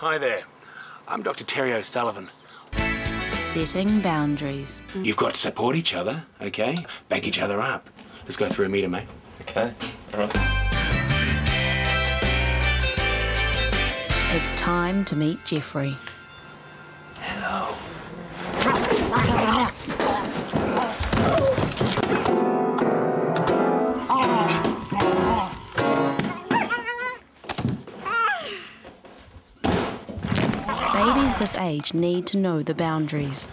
Hi there. I'm Dr. Terry O'Sullivan. Setting boundaries. You've got to support each other, okay? Back each other up. Let's go through a meter, mate. Okay, all right. It's time to meet Jeffrey. Babies this age need to know the boundaries.